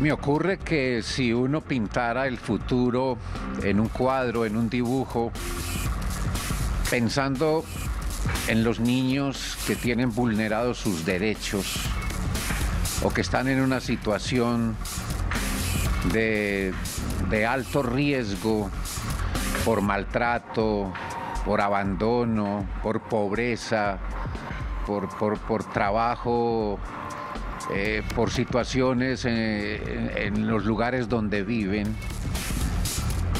Me ocurre que si uno pintara el futuro en un cuadro, en un dibujo, pensando en los niños que tienen vulnerados sus derechos o que están en una situación de, alto riesgo por maltrato, por abandono, por pobreza, por trabajo eh, por situaciones eh, en, los lugares donde viven.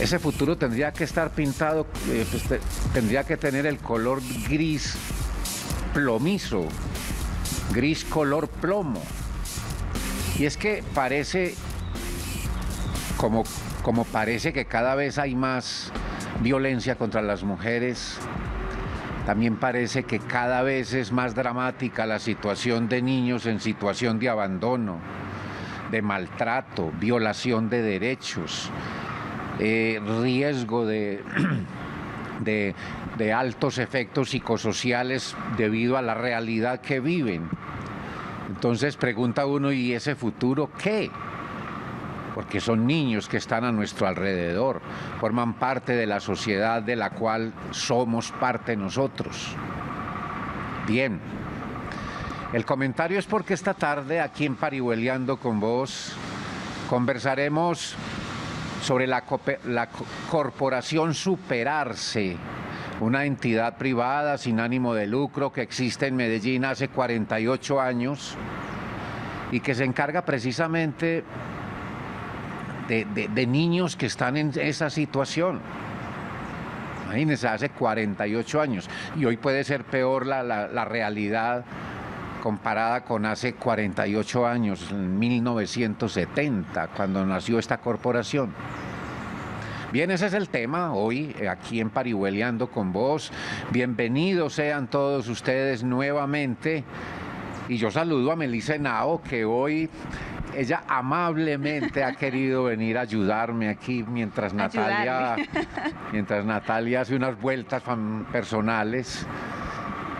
Ese futuro tendría que estar pintado, eh, pues, tendría que tener el color gris plomizo, gris color plomo. Y es que parece, como, como parece que cada vez hay más violencia contra las mujeres, también parece que cada vez es más dramática la situación de niños en situación de abandono, de maltrato, violación de derechos, eh, riesgo de, de altos efectos psicosociales debido a la realidad que viven. Entonces pregunta uno, ¿y ese futuro qué? Porque son niños que están a nuestro alrededor, forman parte de la sociedad de la cual somos parte nosotros. Bien, el comentario es porque esta tarde aquí en Parihueliando con vos conversaremos sobre la, la corporación Superarse, una entidad privada sin ánimo de lucro que existe en Medellín hace 48 años y que se encarga precisamente de, niños que están en esa situación. Imagínense, hace 48 años. Y hoy puede ser peor la, la, realidad comparada con hace 48 años, en 1970, cuando nació esta corporación. Bien, ese es el tema hoy eh, aquí en Parihueliando con vos. Bienvenidos sean todos ustedes nuevamente. Y yo saludo a Melissa Nao, que hoy ella amablemente ha querido venir a ayudarme aquí mientras Natalia, mientras Natalia hace unas vueltas personales.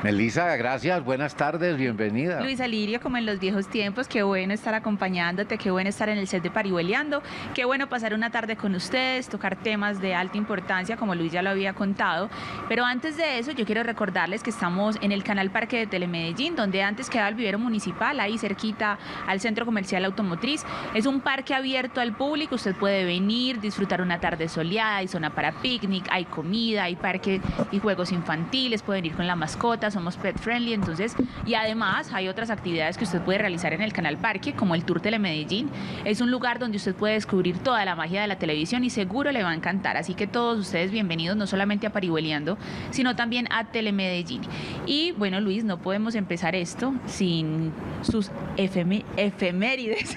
Melisa, gracias, buenas tardes, bienvenida. Luis Alirio, como en los viejos tiempos, qué bueno estar acompañándote, qué bueno estar en el set de Parihueleando, qué bueno pasar una tarde con ustedes, tocar temas de alta importancia, como Luis ya lo había contado. Pero antes de eso, yo quiero recordarles que estamos en el canal Parque de Telemedellín, donde antes quedaba el vivero municipal, ahí cerquita al Centro Comercial Automotriz. Es un parque abierto al público, usted puede venir, disfrutar una tarde soleada, hay zona para picnic, hay comida, hay parque y juegos infantiles, pueden ir con la mascota somos pet friendly, entonces, y además hay otras actividades que usted puede realizar en el canal Parque, como el Tour Telemedellín. Es un lugar donde usted puede descubrir toda la magia de la televisión y seguro le va a encantar. Así que todos ustedes bienvenidos, no solamente a Parihueliando, sino también a Telemedellín. Y bueno, Luis, no podemos empezar esto sin sus efemérides.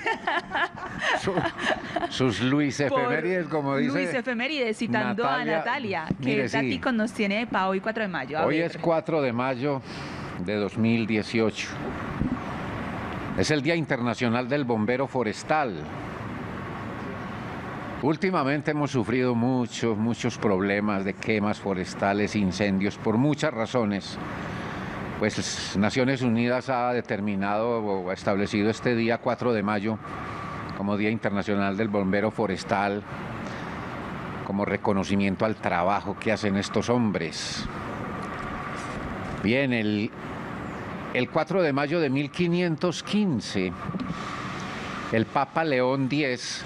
sus Luis efemérides, como dice. Luis efemérides, citando a Natalia, que Tatico nos tiene para hoy 4 de mayo. hoy es 4 de mayo de 2018. Es el Día Internacional del Bombero Forestal. Últimamente hemos sufrido muchos, muchos problemas de quemas forestales, incendios, por muchas razones. Pues Naciones Unidas ha determinado o ha establecido este día 4 de mayo como Día Internacional del Bombero Forestal, como reconocimiento al trabajo que hacen estos hombres. Bien, el, el 4 de mayo de 1515, el Papa León X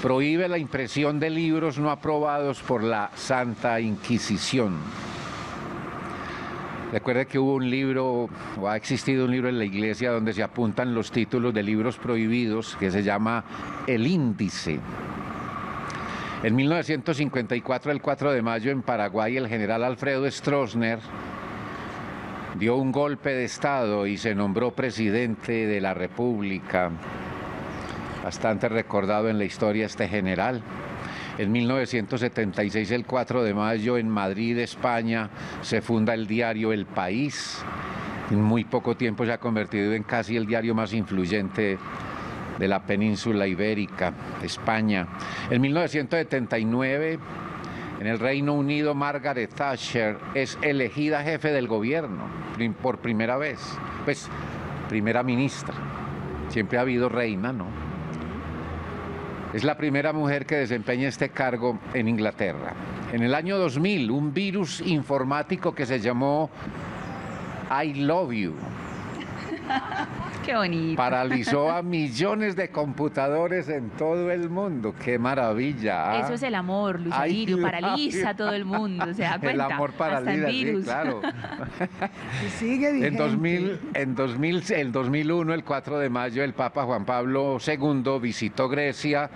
prohíbe la impresión de libros no aprobados por la Santa Inquisición. Recuerde que hubo un libro, o ha existido un libro en la iglesia donde se apuntan los títulos de libros prohibidos que se llama El Índice. En 1954, el 4 de mayo, en Paraguay, el general Alfredo Stroessner dio un golpe de Estado y se nombró presidente de la República. Bastante recordado en la historia este general. En 1976, el 4 de mayo, en Madrid, España, se funda el diario El País. En muy poco tiempo se ha convertido en casi el diario más influyente de la península ibérica, España. En 1979, en el Reino Unido, Margaret Thatcher es elegida jefe del gobierno por primera vez, pues primera ministra. Siempre ha habido reina, ¿no? Es la primera mujer que desempeña este cargo en Inglaterra. En el año 2000, un virus informático que se llamó I Love You Qué bonito. Paralizó a millones de computadores en todo el mundo. ¡Qué maravilla! ¿ah? Eso es el amor, Luis Alirio. Paraliza a todo el mundo. ¿Se da cuenta? El amor paraliza, sí, claro. sigue en, 2000, en 2000, el 2001, el 4 de mayo, el Papa Juan Pablo II visitó Grecia,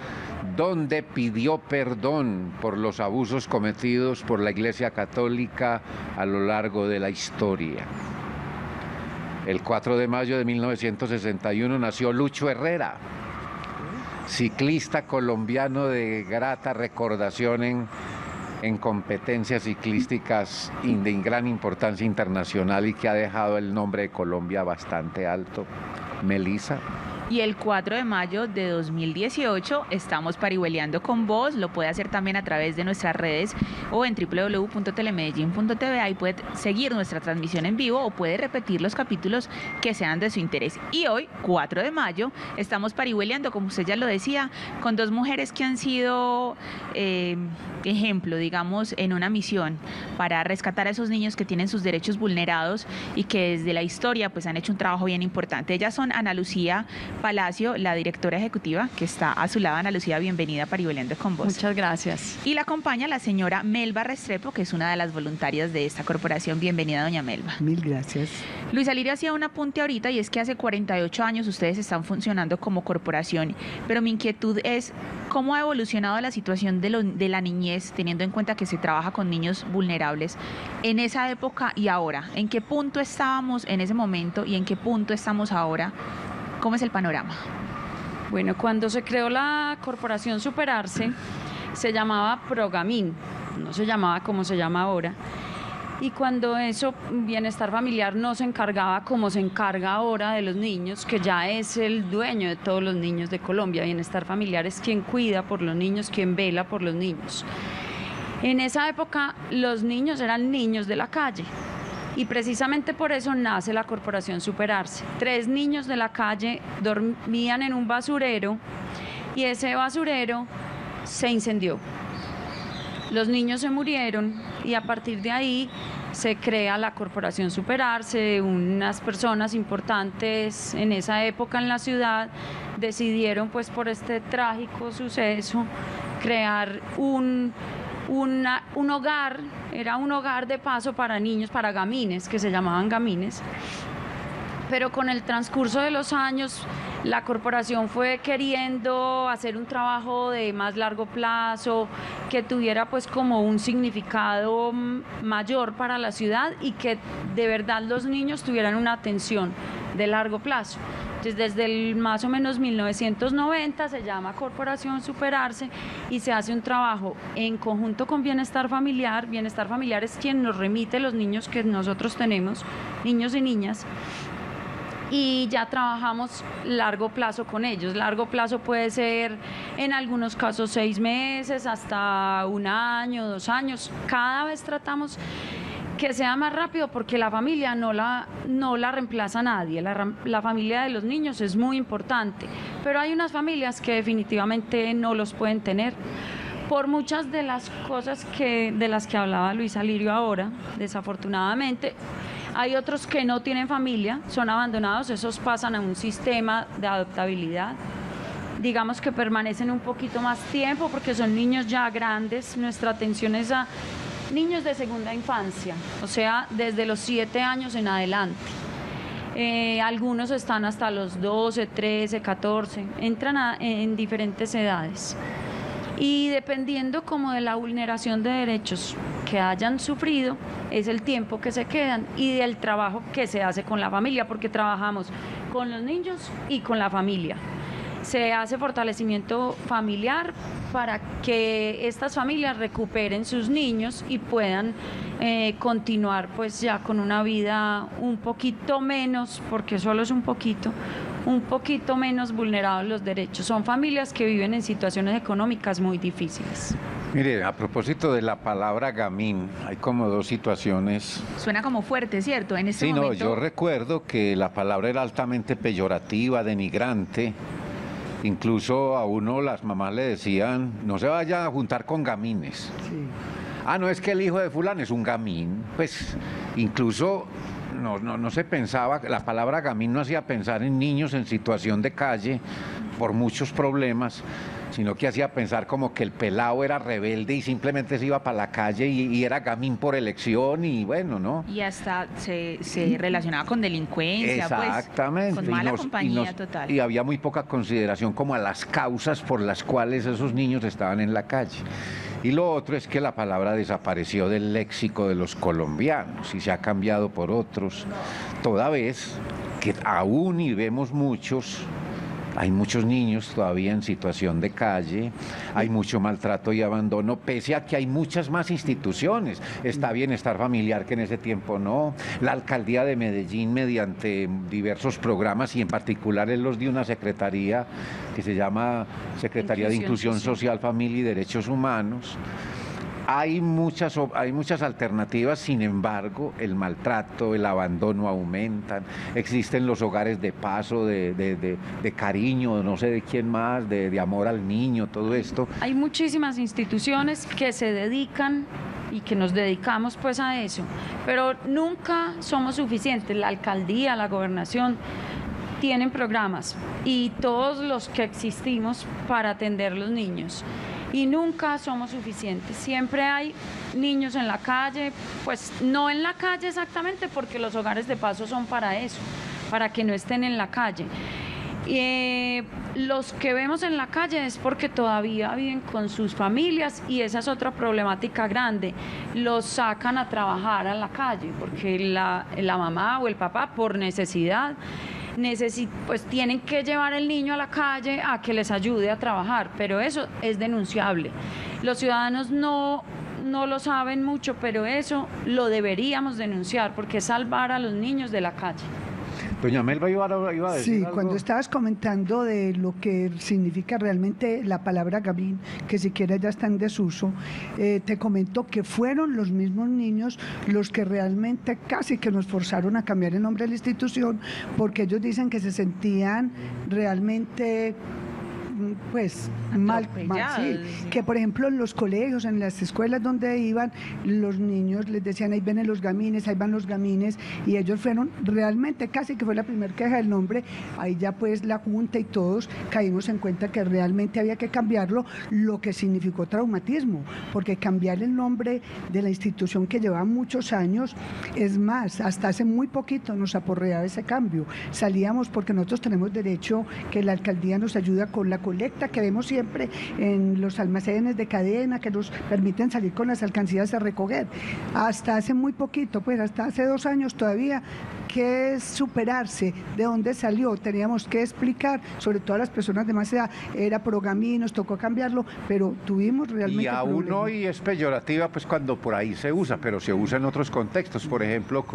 donde pidió perdón por los abusos cometidos por la Iglesia Católica a lo largo de la historia. El 4 de mayo de 1961 nació Lucho Herrera, ciclista colombiano de grata recordación en, en competencias ciclísticas de gran importancia internacional y que ha dejado el nombre de Colombia bastante alto. Melissa. Y el 4 de mayo de 2018 estamos parihueleando con vos. Lo puede hacer también a través de nuestras redes o en www.telemedellín.tv. Ahí puede seguir nuestra transmisión en vivo o puede repetir los capítulos que sean de su interés. Y hoy, 4 de mayo, estamos parihueleando, como usted ya lo decía, con dos mujeres que han sido eh, ejemplo, digamos, en una misión para rescatar a esos niños que tienen sus derechos vulnerados y que desde la historia pues han hecho un trabajo bien importante. Ellas son Ana Lucía Palacio, la directora ejecutiva, que está a su lado. Ana Lucía, bienvenida a Parihueliendo con vos. Muchas gracias. Y la acompaña la señora Melba Restrepo, que es una de las voluntarias de esta corporación. Bienvenida, doña Melba. Mil gracias. Luis Alirio hacía un apunte ahorita y es que hace 48 años ustedes están funcionando como corporación, pero mi inquietud es cómo ha evolucionado la situación de, de la niñez, teniendo en cuenta que se trabaja con niños vulnerables en esa época y ahora. ¿En qué punto estábamos en ese momento y en qué punto estamos ahora ¿Cómo es el panorama? Bueno, cuando se creó la corporación Superarse, se llamaba Progamin, no se llamaba como se llama ahora. Y cuando eso, bienestar familiar, no se encargaba como se encarga ahora de los niños, que ya es el dueño de todos los niños de Colombia. Bienestar familiar es quien cuida por los niños, quien vela por los niños. En esa época los niños eran niños de la calle, y precisamente por eso nace la Corporación Superarse. Tres niños de la calle dormían en un basurero y ese basurero se incendió. Los niños se murieron y a partir de ahí se crea la Corporación Superarse, unas personas importantes en esa época en la ciudad decidieron pues por este trágico suceso crear un un hogar, era un hogar de paso para niños, para gamines, que se llamaban gamines. Pero con el transcurso de los años, la corporación fue queriendo hacer un trabajo de más largo plazo, que tuviera pues como un significado mayor para la ciudad y que de verdad los niños tuvieran una atención de largo plazo desde el más o menos 1990 se llama Corporación Superarse y se hace un trabajo en conjunto con Bienestar Familiar. Bienestar Familiar es quien nos remite los niños que nosotros tenemos, niños y niñas y ya trabajamos largo plazo con ellos. Largo plazo puede ser en algunos casos seis meses, hasta un año, dos años. Cada vez tratamos que sea más rápido porque la familia no la, no la reemplaza nadie, la, la, familia de los niños es muy importante, pero hay unas familias que definitivamente no los pueden tener por muchas de las cosas que, de las que hablaba Luis Alirio ahora, desafortunadamente. Hay otros que no tienen familia, son abandonados, esos pasan a un sistema de adoptabilidad digamos que permanecen un poquito más tiempo porque son niños ya grandes. Nuestra atención es a niños de segunda infancia, o sea, desde los 7 años en adelante. Eh, algunos están hasta los 12, 13, 14, entran en diferentes edades. Y dependiendo como de la vulneración de derechos que hayan sufrido, es el tiempo que se quedan y del trabajo que se hace con la familia, porque trabajamos con los niños y con la familia. Se hace fortalecimiento familiar para que estas familias recuperen sus niños y puedan eh, continuar pues ya con una vida un poquito menos, porque solo es un poquito, un poquito menos vulnerados los derechos. Son familias que viven en situaciones económicas muy difíciles. Mire, a propósito de la palabra gamín, hay como dos situaciones. Suena como fuerte, ¿cierto? En este sí, no, yo recuerdo que la palabra era altamente peyorativa, denigrante Incluso a uno las mamás le decían, no se vaya a juntar con gamines. Ah, no es que el hijo de fulano es un gamín. Pues incluso no, no, no, se pensaba, la palabra gamín no hacía pensar en niños en situación de calle por muchos problemas, sino que hacía pensar como que el pelado era rebelde y simplemente se iba para la calle y, era gamín por elección y bueno, ¿no? Y hasta se, relacionaba con delincuencia, pues, Exactamente. con mala compañía total. Y había muy poca consideración como a las causas por las cuales esos niños estaban en la calle. Y lo otro es que la palabra desapareció del léxico de los colombianos y se ha cambiado por otros, toda vez que aún y vemos muchos hay muchos niños todavía en situación de calle, hay mucho maltrato y abandono, pese a que hay muchas más instituciones. Está bienestar familiar que en ese tiempo no. La alcaldía de Medellín, mediante diversos programas y en particular en los de una secretaría que se llama Secretaría de Inclusión Social, Familia y Derechos Humanos, hay muchas, hay muchas alternativas, sin embargo, el maltrato, el abandono aumentan. Existen los hogares de paso, de, de, cariño, no sé de quién más, de, amor al niño, todo esto. Hay muchísimas instituciones que se dedican y que nos dedicamos pues a eso, pero nunca somos suficientes. La alcaldía, la gobernación tienen programas y todos los que existimos para atender los niños y nunca somos suficientes. Siempre hay niños en la calle, pues no en la calle exactamente porque los hogares de paso son para eso, para que no estén en la calle. Eh, los que vemos en la calle es porque todavía viven con sus familias y esa es otra problemática grande. Los sacan a trabajar a la calle porque la, la mamá o el papá por necesidad pues tienen que llevar el niño a la calle a que les ayude a trabajar, pero eso es denunciable. Los ciudadanos no no lo saben mucho, pero eso lo deberíamos denunciar porque es salvar a los niños de la calle. Doña Melba iba a, decir. Sí, cuando estabas comentando de lo que significa realmente la palabra Gabín, que siquiera ya está en desuso, eh, te comento que fueron los mismos niños los que realmente casi que nos forzaron a cambiar el nombre de la institución, porque ellos dicen que se sentían realmente pues mal, sí. que por ejemplo en los colegios, en las escuelas donde iban, los niños les decían ahí vienen los gamines, ahí van los gamines, y ellos fueron realmente casi que fue la primera queja del nombre, ahí ya pues la junta y todos caímos en cuenta que realmente había que cambiarlo, lo que significó traumatismo, porque cambiar el nombre de la institución que lleva muchos años, es más, hasta hace muy poquito nos aporreaba ese cambio, salíamos porque nosotros tenemos derecho que la alcaldía nos ayuda con la colecta que vemos siempre en los almacenes de cadena que nos permiten salir con las alcancías a recoger. Hasta hace muy poquito, pues hasta hace dos años todavía, que es superarse, de dónde salió, teníamos que explicar, sobre todo a las personas de más edad, era progamí, nos tocó cambiarlo, pero tuvimos realmente... Y aún hoy es peyorativa pues cuando por ahí se usa, pero se usa en otros contextos, por ejemplo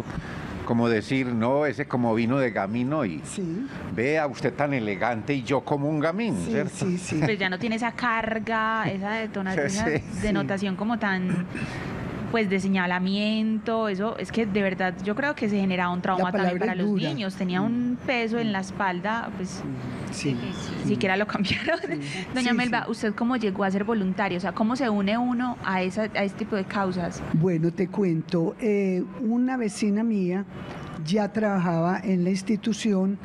como decir, no, ese como vino de gamino y vea usted tan elegante y yo como un gamín, ¿cierto? Sí, sí. Pues ya no tiene esa carga, esa, denotación como tan pues de señalamiento, eso es que de verdad yo creo que se generaba un trauma también para los niños, tenía un peso en la espalda, pues sí. siquiera lo cambiaron. Doña Melba, ¿usted cómo llegó a ser voluntario? O sea, ¿cómo se une uno a, esa, a este tipo de causas? Bueno, te cuento, eh, una vecina mía ya trabajaba en la institución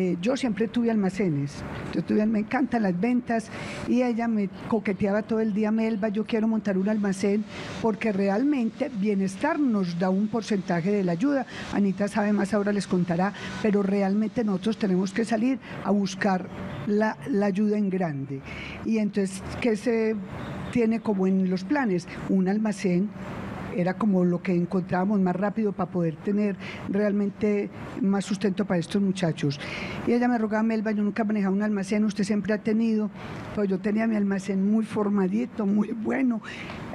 eh, yo siempre tuve almacenes, yo tuve, me encantan las ventas y ella me coqueteaba todo el día, Melba, yo quiero montar un almacén porque realmente bienestar nos da un porcentaje de la ayuda. Anita sabe más, ahora les contará, pero realmente nosotros tenemos que salir a buscar la, la ayuda en grande. Y entonces, ¿qué se tiene como en los planes? Un almacén era como lo que encontrábamos más rápido para poder tener realmente más sustento para estos muchachos. Y ella me rogaba, Melba, yo nunca manejaba un almacén, usted siempre ha tenido, pues yo tenía mi almacén muy formadito, muy bueno.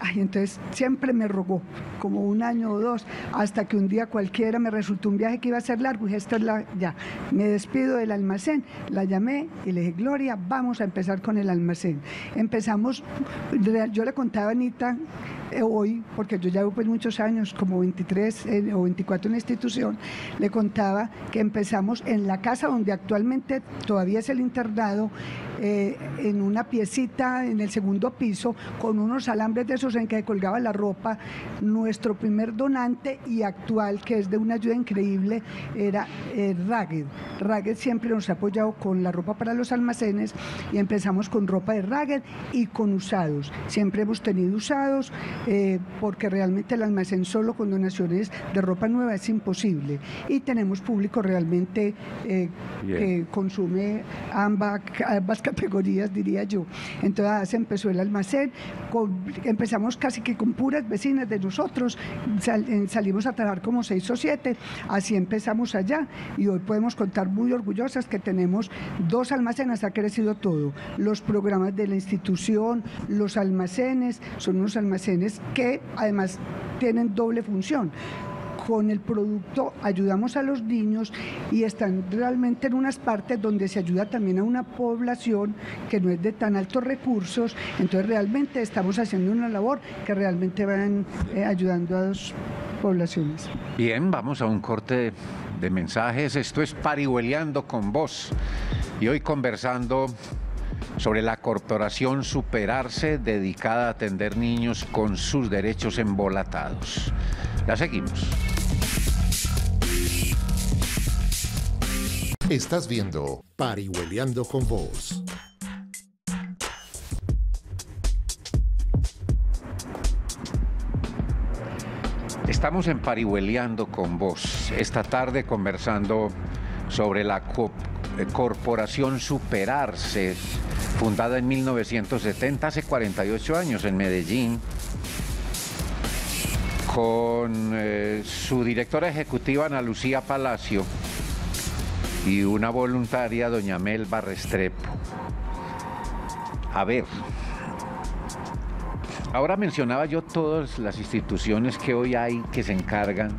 Ay, entonces siempre me rogó, como un año o dos, hasta que un día cualquiera me resultó un viaje que iba a ser largo y esta es la, ya, me despido del almacén, la llamé y le dije, Gloria, vamos a empezar con el almacén. Empezamos, yo le contaba a Anita, eh, hoy, porque yo llevo pues muchos años, como 23 eh, o 24 en la institución, le contaba que empezamos en la casa donde actualmente todavía es el internado, eh, en una piecita en el segundo piso, con unos alambres de esos en que colgaba la ropa. Nuestro primer donante y actual, que es de una ayuda increíble, era Ragged. Ragged siempre nos ha apoyado con la ropa para los almacenes y empezamos con ropa de Ragged y con usados. Siempre hemos tenido usados eh, porque realmente el almacén solo con donaciones de ropa nueva es imposible. Y tenemos público realmente eh, que consume ambas, ambas, categorías, diría yo. Entonces empezó el almacén, empezamos casi que con puras vecinas de nosotros, salimos a trabajar como seis o siete, así empezamos allá. Y hoy podemos contar muy orgullosas que tenemos dos almacenes, ha crecido todo, los programas de la institución, los almacenes, son unos almacenes que además tienen doble función con el producto ayudamos a los niños y están realmente en unas partes donde se ayuda también a una población que no es de tan altos recursos, entonces realmente estamos haciendo una labor que realmente van eh, ayudando a dos poblaciones. Bien, vamos a un corte de mensajes, esto es Parihueleando con vos y hoy conversando sobre la corporación Superarse dedicada a atender niños con sus derechos embolatados. Ya seguimos. Estás viendo Parihueleando con vos. Estamos en Parihueleando con vos. Esta tarde conversando sobre la eh, Corporación Superarse, fundada en 1970, hace 48 años en Medellín, con eh, su directora ejecutiva Ana Lucía Palacio y una voluntaria, doña Melba Restrepo. A ver, ahora mencionaba yo todas las instituciones que hoy hay que se encargan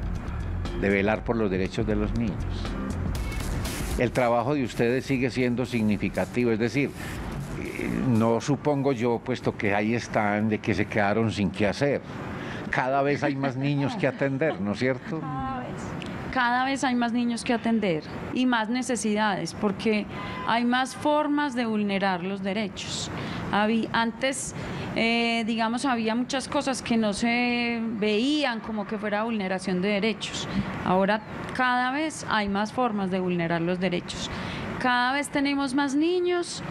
de velar por los derechos de los niños el trabajo de ustedes sigue siendo significativo. Es decir, eh, no supongo yo, puesto que ahí están, de que se quedaron sin qué hacer. Cada vez hay más niños que atender, ¿no es cierto? Cada vez hay más niños que atender y más necesidades, porque hay más formas de vulnerar los derechos. Antes, eh, digamos, había muchas cosas que no se veían como que fuera vulneración de derechos. Ahora cada vez hay más formas de vulnerar los derechos. Cada vez tenemos más niños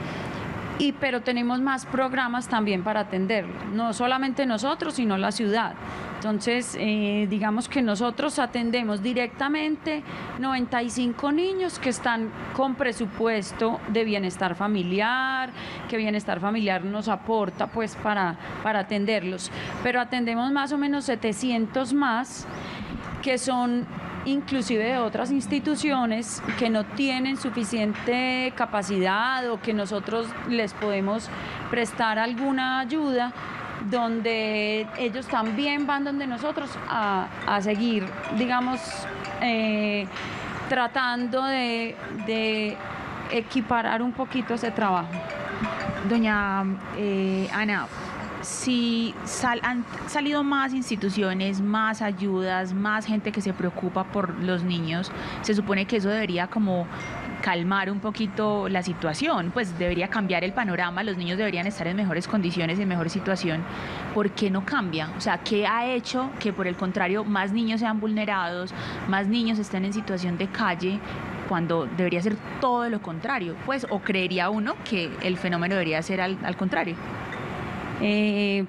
pero tenemos más programas también para atenderlo, no solamente nosotros, sino la ciudad. Entonces, eh, digamos que nosotros atendemos directamente 95 niños que están con presupuesto de bienestar familiar, que bienestar familiar nos aporta pues para, para atenderlos, pero atendemos más o menos 700 más que son inclusive de otras instituciones que no tienen suficiente capacidad o que nosotros les podemos prestar alguna ayuda donde ellos también van donde nosotros a, seguir, digamos, eh, tratando de, de, equiparar un poquito ese trabajo. Doña eh, Ana, si han salido más instituciones, más ayudas, más gente que se preocupa por los niños, se supone que eso debería como calmar un poquito la situación, pues debería cambiar el panorama, los niños deberían estar en mejores condiciones, en mejor situación. ¿Por qué no cambia? O sea, ¿qué ha hecho que por el contrario más niños sean vulnerados, más niños estén en situación de calle? cuando debería ser todo lo contrario, pues, o creería uno que el fenómeno debería ser al contrario. Eh,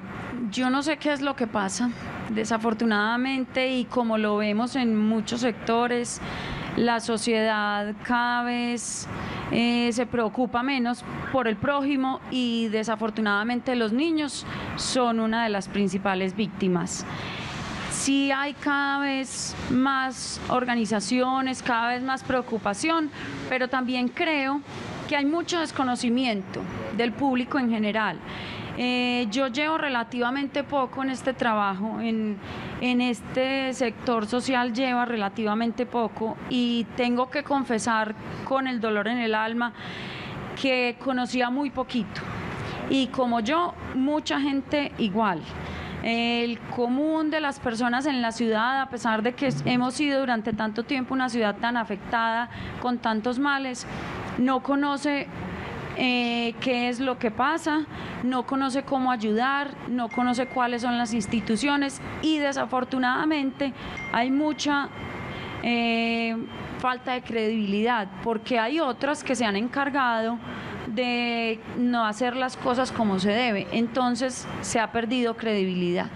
yo no sé qué es lo que pasa, desafortunadamente, y como lo vemos en muchos sectores, la sociedad cada vez eh, se preocupa menos por el prójimo y desafortunadamente los niños son una de las principales víctimas. Sí hay cada vez más organizaciones, cada vez más preocupación, pero también creo que hay mucho desconocimiento del público en general. Eh, yo llevo relativamente poco en este trabajo, en, este sector social lleva relativamente poco y tengo que confesar con el dolor en el alma que conocía muy poquito y como yo, mucha gente igual. el común de las personas en la ciudad, a pesar de que hemos sido durante tanto tiempo una ciudad tan afectada con tantos males, no conoce eh, qué es lo que pasa, no conoce cómo ayudar, no conoce cuáles son las instituciones y desafortunadamente hay mucha eh, falta de credibilidad porque hay otras que se han encargado de no hacer las cosas como se debe, entonces se ha perdido credibilidad.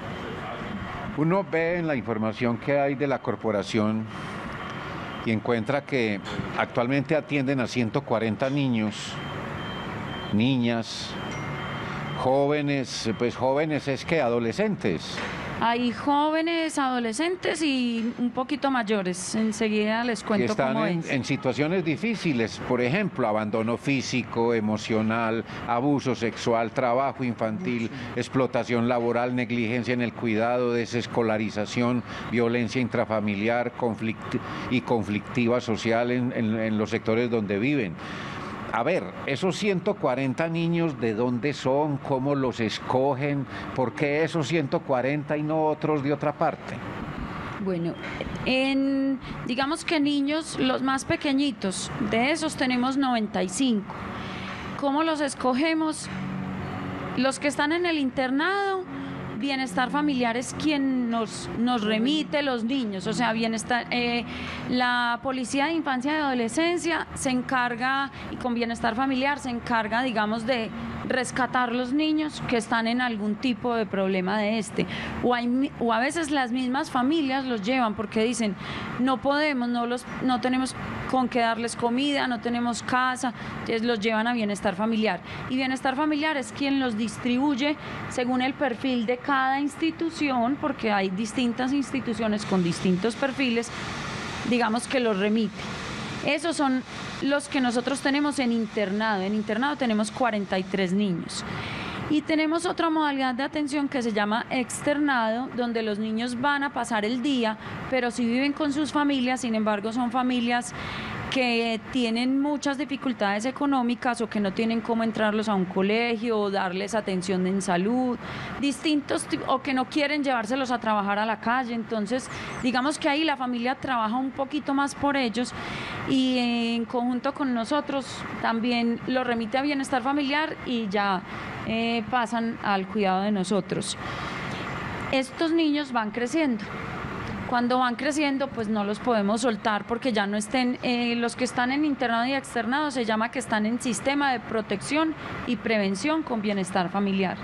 Uno ve en la información que hay de la corporación y encuentra que actualmente atienden a 140 niños niñas, jóvenes, pues jóvenes es que adolescentes. Hay jóvenes, adolescentes y un poquito mayores. Enseguida les cuento están cómo en, es. en situaciones difíciles, por ejemplo, abandono físico, emocional, abuso sexual, trabajo infantil, explotación laboral, negligencia en el cuidado, desescolarización, violencia intrafamiliar conflict- y conflictiva social en- en- en los sectores donde viven. A ver, esos 140 niños, ¿de dónde son? ¿Cómo los escogen? ¿Por qué esos 140 y no otros de otra parte? Bueno, en, digamos que niños, los más pequeñitos, de esos tenemos 95. ¿Cómo los escogemos? Los que están en el internado, bienestar familiar es quien nos, nos remite los niños, o sea, bienestar, eh, la policía de infancia y adolescencia se encarga, y con bienestar familiar se encarga, digamos, de rescatar los niños que están en algún tipo de problema de este. O, hay o a veces las mismas familias los llevan porque dicen, no podemos, no, los, no tenemos con qué darles comida, no tenemos casa, entonces los llevan a bienestar familiar. Y bienestar familiar es quien los distribuye según el perfil de cada institución, porque hay distintas instituciones con distintos perfiles, digamos que los remite. Esos son los que nosotros tenemos en internado. En internado tenemos 43 niños. Y tenemos otra modalidad de atención que se llama externado, donde los niños van a pasar el día, pero si viven con sus familias, sin embargo son familias que tienen muchas dificultades económicas o que no tienen cómo entrarlos a un colegio o darles atención en salud, distintos ti- o que no quieren llevárselos a trabajar a la calle. Entonces, digamos que ahí la familia trabaja un poquito más por ellos y en conjunto con nosotros también lo remite a bienestar familiar y ya eh, pasan al cuidado de nosotros. Estos niños van creciendo. Cuando van creciendo, pues no los podemos soltar porque ya no estén, eh, los que están en internado y externado se llama que están en sistema de protección y prevención con bienestar familiar.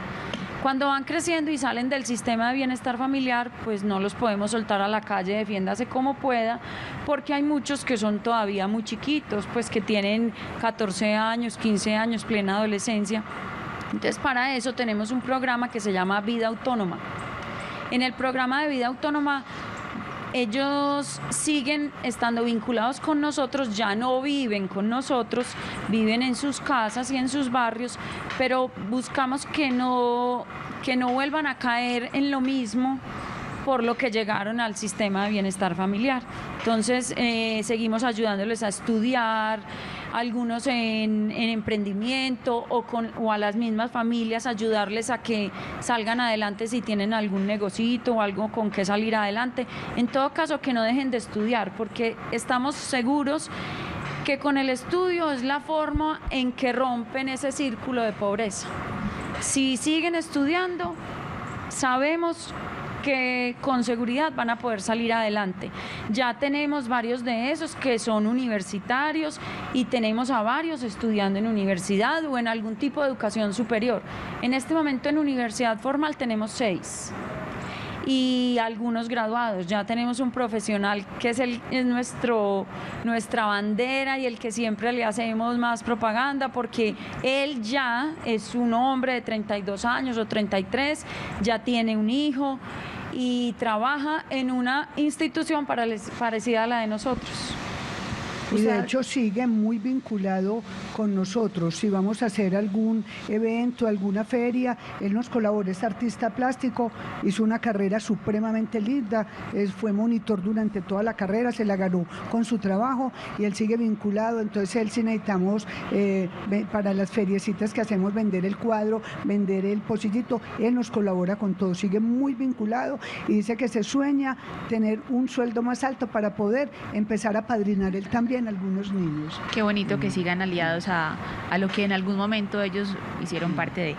Cuando van creciendo y salen del sistema de bienestar familiar, pues no los podemos soltar a la calle, defiéndase como pueda, porque hay muchos que son todavía muy chiquitos, pues que tienen 14 años, 15 años, plena adolescencia. Entonces, para eso tenemos un programa que se llama Vida Autónoma. En el programa de Vida Autónoma ellos siguen estando vinculados con nosotros, ya no viven con nosotros, viven en sus casas y en sus barrios, pero buscamos que no, que no vuelvan a caer en lo mismo por lo que llegaron al sistema de bienestar familiar. Entonces, eh, seguimos ayudándoles a estudiar, algunos en, en emprendimiento o, con, o a las mismas familias ayudarles a que salgan adelante si tienen algún negocito o algo con que salir adelante. En todo caso, que no dejen de estudiar, porque estamos seguros que con el estudio es la forma en que rompen ese círculo de pobreza. Si siguen estudiando, sabemos que con seguridad van a poder salir adelante. Ya tenemos varios de esos que son universitarios y tenemos a varios estudiando en universidad o en algún tipo de educación superior. En este momento en universidad formal tenemos seis y algunos graduados. Ya tenemos un profesional que es, el, es nuestro, nuestra bandera y el que siempre le hacemos más propaganda porque él ya es un hombre de 32 años o 33, ya tiene un hijo y trabaja en una institución parecida a la de nosotros. Y de hecho sigue muy vinculado con nosotros. Si vamos a hacer algún evento, alguna feria, él nos colabora, es artista plástico, hizo una carrera supremamente linda, fue monitor durante toda la carrera, se la ganó con su trabajo y él sigue vinculado, entonces él si necesitamos eh, para las feriecitas que hacemos vender el cuadro, vender el pocillito, él nos colabora con todo, sigue muy vinculado y dice que se sueña tener un sueldo más alto para poder empezar a padrinar él también algunos niños. Qué bonito que sigan aliados a, a lo que en algún momento ellos hicieron parte de.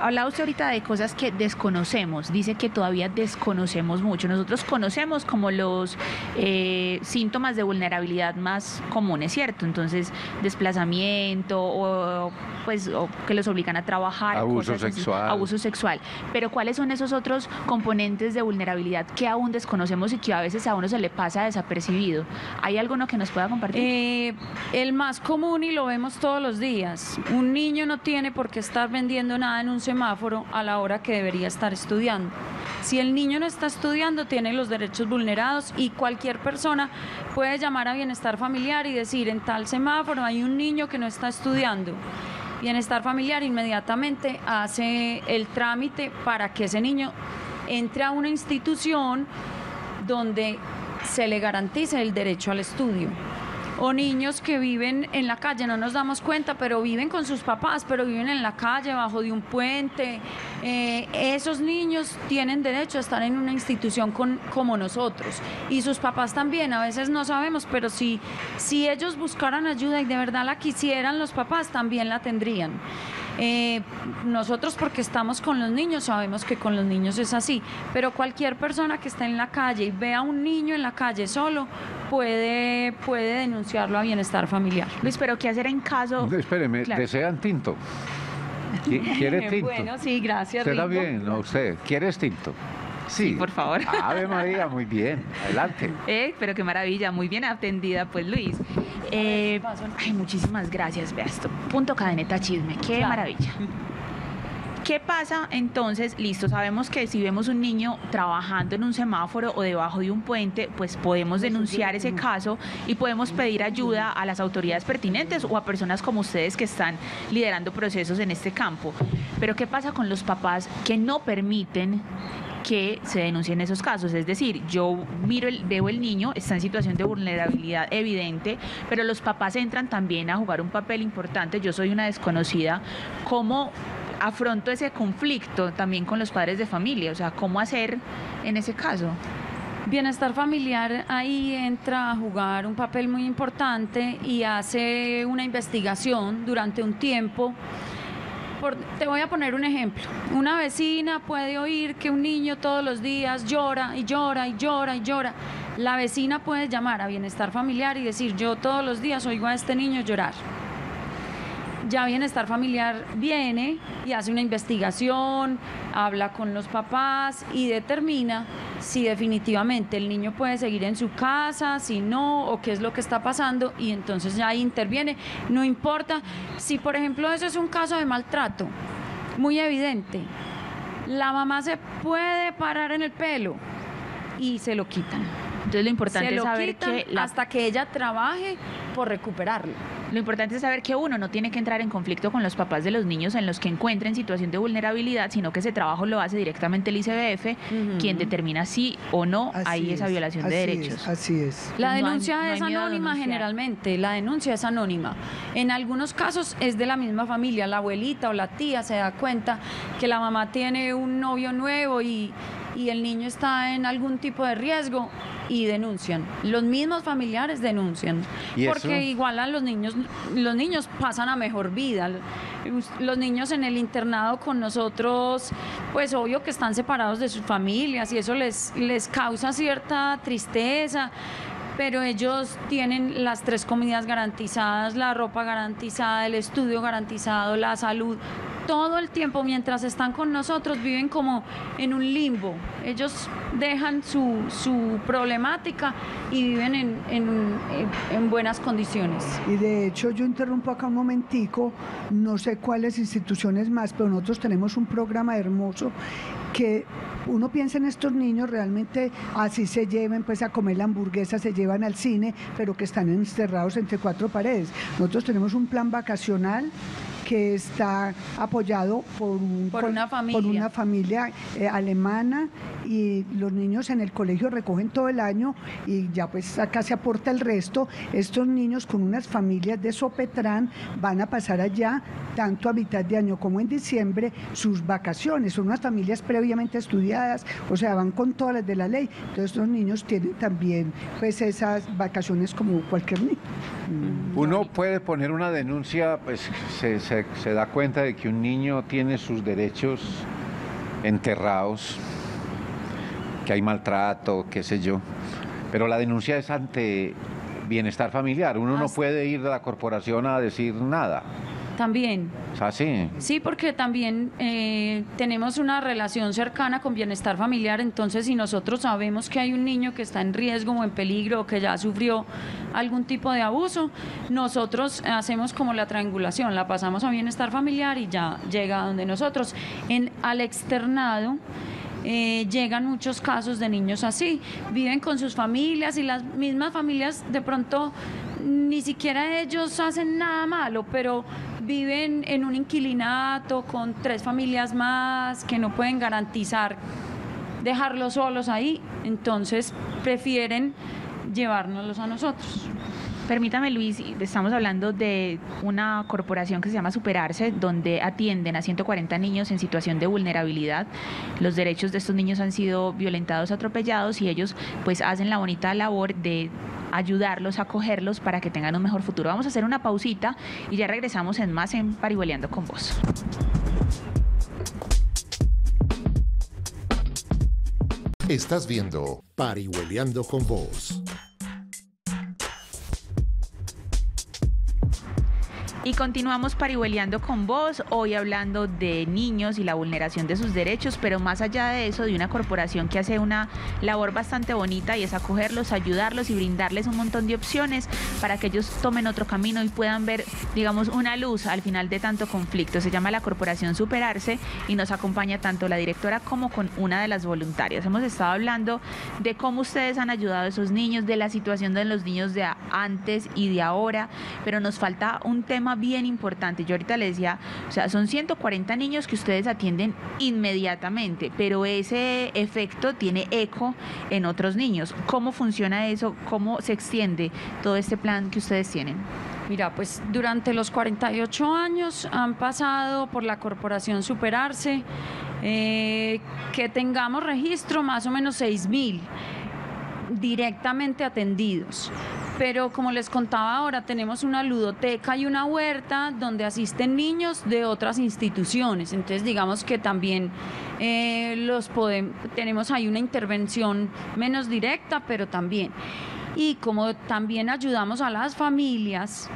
Hablaba usted ahorita de cosas que desconocemos, dice que todavía desconocemos mucho. Nosotros conocemos como los eh, síntomas de vulnerabilidad más comunes, ¿cierto? Entonces, desplazamiento o pues que los obligan a trabajar. Abuso sexual. abuso sexual. Pero ¿cuáles son esos otros componentes de vulnerabilidad que aún desconocemos y que a veces a uno se le pasa desapercibido? ¿Hay alguno que nos pueda compartir? Eh, el más común y lo vemos todos los días. Un niño no tiene por qué estar vendiendo nada en un semáforo a la hora que debería estar estudiando. Si el niño no está estudiando, tiene los derechos vulnerados y cualquier persona puede llamar a bienestar familiar y decir, en tal semáforo hay un niño que no está estudiando. Bienestar familiar inmediatamente hace el trámite para que ese niño entre a una institución donde se le garantice el derecho al estudio o niños que viven en la calle, no nos damos cuenta, pero viven con sus papás, pero viven en la calle, bajo de un puente. Eh, esos niños tienen derecho a estar en una institución con, como nosotros. Y sus papás también, a veces no sabemos, pero si, si ellos buscaran ayuda y de verdad la quisieran, los papás también la tendrían. Eh, nosotros porque estamos con los niños sabemos que con los niños es así, pero cualquier persona que esté en la calle y vea a un niño en la calle solo puede, puede denunciarlo a bienestar familiar. Luis, pero ¿qué hacer en caso? Espéreme, ¿desean tinto? ¿Quiere tinto? bueno, sí, gracias. Usted bien, ¿no? Usted, ¿quieres tinto? Sí, por favor. Ave María, muy bien. Adelante. Eh, pero qué maravilla, muy bien atendida, pues Luis. Eh, ay, muchísimas gracias, vea esto. Punto cadeneta chisme, qué maravilla. ¿Qué pasa entonces? Listo, sabemos que si vemos un niño trabajando en un semáforo o debajo de un puente, pues podemos denunciar ese caso y podemos pedir ayuda a las autoridades pertinentes o a personas como ustedes que están liderando procesos en este campo. Pero ¿qué pasa con los papás que no permiten que se denuncien esos casos. Es decir, yo miro el, veo el niño, está en situación de vulnerabilidad evidente, pero los papás entran también a jugar un papel importante. Yo soy una desconocida. ¿Cómo afronto ese conflicto también con los padres de familia? O sea, ¿cómo hacer en ese caso? Bienestar familiar ahí entra a jugar un papel muy importante y hace una investigación durante un tiempo te voy a poner un ejemplo. Una vecina puede oír que un niño todos los días llora y llora y llora y llora. La vecina puede llamar a bienestar familiar y decir, yo todos los días oigo a este niño llorar ya Bienestar Familiar viene y hace una investigación, habla con los papás y determina si definitivamente el niño puede seguir en su casa, si no, o qué es lo que está pasando, y entonces ya interviene. No importa si, por ejemplo, eso es un caso de maltrato, muy evidente. La mamá se puede parar en el pelo y se lo quitan. Entonces lo importante es saber que hasta que ella trabaje por recuperarlo. Lo importante es saber que uno no tiene que entrar en conflicto con los papás de los niños en los que encuentra en situación de vulnerabilidad, sino que ese trabajo lo hace directamente el ICBF, quien determina si o no hay esa violación de derechos. así es. La denuncia es anónima generalmente, la denuncia es anónima. En algunos casos es de la misma familia, la abuelita o la tía se da cuenta que la mamá tiene un novio nuevo y y el niño está en algún tipo de riesgo y denuncian. Los mismos familiares denuncian. porque igual a los niños, los niños pasan a mejor vida. Los niños en el internado con nosotros, pues obvio que están separados de sus familias y eso les, les causa cierta tristeza pero ellos tienen las tres comidas garantizadas, la ropa garantizada, el estudio garantizado, la salud, todo el tiempo mientras están con nosotros viven como en un limbo. Ellos dejan su, su problemática y viven en, en, en, buenas condiciones. Y de hecho yo interrumpo acá un momentico, no sé cuáles instituciones más, pero nosotros tenemos un programa hermoso que uno piensa en estos niños realmente así se lleven pues a comer la hamburguesa, se llevan al cine, pero que están encerrados entre cuatro paredes. Nosotros tenemos un plan vacacional que está apoyado por, una familia, por una familia eh, alemana y los niños en el colegio recogen todo el año y ya pues acá se aporta el resto. Estos niños con unas familias de Sopetrán van a pasar allá tanto a mitad de año como en diciembre sus vacaciones. Son unas familias previamente estudiadas, o sea, van con todas las de la ley. Entonces los niños tienen también pues esas vacaciones como cualquier niño. Uno puede poner una denuncia, pues se se, da cuenta de que un niño tiene sus derechos enterrados, que hay maltrato, qué sé yo, pero la denuncia es ante bienestar familiar. Uno no puede ir de la corporación a decir nada. También. ¿Ah, sí? Sí, porque también eh, tenemos una relación cercana con bienestar familiar, entonces si nosotros sabemos que hay un niño que está en riesgo o en peligro o que ya sufrió algún tipo de abuso, nosotros hacemos como la triangulación, la pasamos a bienestar familiar y ya llega a donde nosotros. En, al externado, eh, llegan muchos casos de niños así, viven con sus familias y las mismas familias de pronto ni siquiera ellos hacen nada malo, pero viven en un inquilinato con tres familias más que no pueden garantizar dejarlos solos ahí, entonces prefieren llevárnoslos a nosotros. Permítame, Luis, estamos hablando de una corporación que se llama Superarse, donde atienden a 140 niños en situación de vulnerabilidad. Los derechos de estos niños han sido violentados, atropellados y ellos pues hacen la bonita labor de ayudarlos, acogerlos para que tengan un mejor futuro. Vamos a hacer una pausita y ya regresamos en más en Parihueleando con vos. Estás viendo Parihueleando con vos. Y continuamos parihueleando con vos, hoy hablando de niños y la vulneración de sus derechos, pero más allá de eso, de una corporación que hace una labor bastante bonita y es acogerlos, ayudarlos y brindarles un montón de opciones para que ellos tomen otro camino y puedan ver, digamos, una luz al final de tanto conflicto. Se llama la Corporación Superarse y nos acompaña tanto la directora como con una de las voluntarias. Hemos estado hablando de cómo ustedes han ayudado a esos niños, de la situación de los niños de antes y de ahora, pero nos falta un tema bien importante. Yo ahorita les decía, o sea, son 140 niños que ustedes atienden inmediatamente, pero ese efecto tiene eco en otros niños. ¿Cómo funciona eso? ¿Cómo se extiende todo este plan que ustedes tienen? Mira, pues durante los 48 años han pasado por la corporación Superarse, eh, que tengamos registro más o menos 6 mil directamente atendidos. Pero como les contaba ahora, tenemos una ludoteca y una huerta donde asisten niños de otras instituciones. Entonces digamos que también eh, los podemos, tenemos ahí una intervención menos directa, pero también. Y como también ayudamos a las familias,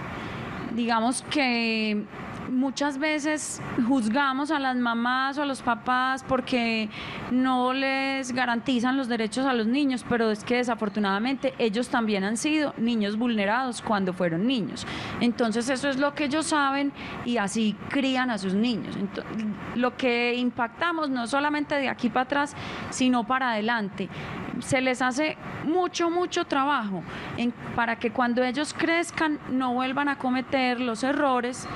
digamos que muchas veces juzgamos a las mamás o a los papás porque no les garantizan los derechos a los niños, pero es que desafortunadamente ellos también han sido niños vulnerados cuando fueron niños. Entonces eso es lo que ellos saben y así crían a sus niños. lo que impactamos no solamente de aquí para atrás, sino para adelante. Se les hace mucho, mucho trabajo para que cuando ellos crezcan no vuelvan a cometer los errores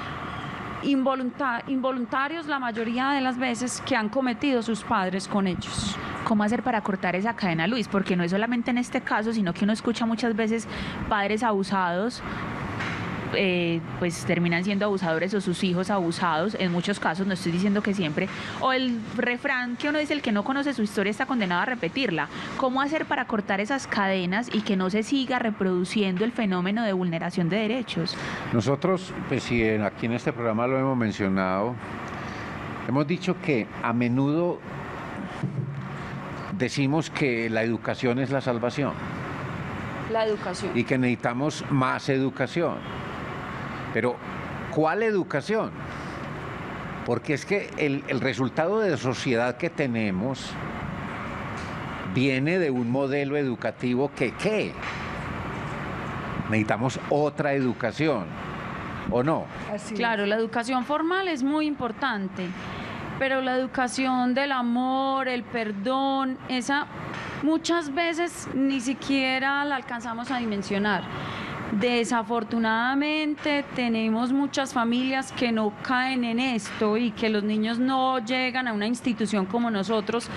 involuntarios la mayoría de las veces que han cometido sus padres con ellos. ¿Cómo hacer para cortar esa cadena, Luis? Porque no es solamente en este caso, sino que uno escucha muchas veces padres abusados eh, pues terminan siendo abusadores o sus hijos abusados, en muchos casos, no estoy diciendo que siempre, o el refrán que uno dice, el que no conoce su historia está condenado a repetirla. ¿Cómo hacer para cortar esas cadenas y que no se siga reproduciendo el fenómeno de vulneración de derechos? Nosotros, pues si aquí en este programa lo hemos mencionado, hemos dicho que a menudo decimos que la educación es la salvación. La educación. Y que necesitamos más educación. Pero, ¿cuál educación? Porque es que el, el resultado de sociedad que tenemos viene de un modelo educativo que, ¿qué? Necesitamos otra educación, ¿o no? Así Claro, la educación formal es muy importante, pero la educación del amor, el perdón, esa muchas veces ni siquiera la alcanzamos a dimensionar. Desafortunadamente tenemos muchas familias que no caen en esto y que los niños no llegan a una institución como nosotros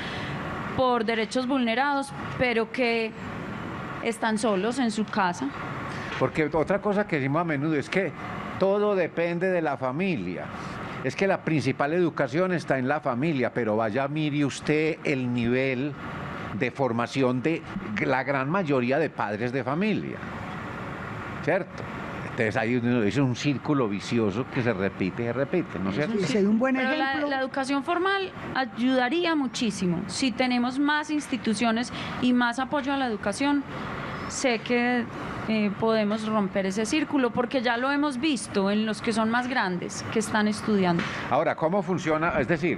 por derechos vulnerados, pero que están solos en su casa. Porque otra cosa que decimos a menudo es que todo depende de la familia. Es que la principal educación está en la familia, pero vaya, mire usted el nivel de formación de la gran mayoría de padres de familia. ¿Cierto? Entonces ahí uno- es un círculo vicioso que se repite y se repite, ¿no es cierto? Un buen Pero la, ejemplo, la educación formal ayudaría muchísimo. Si tenemos más instituciones y más apoyo a la educación, sé que eh, podemos romper ese círculo porque ya lo hemos visto en los que son más grandes, que están estudiando. Ahora, ¿cómo funciona? Es decir,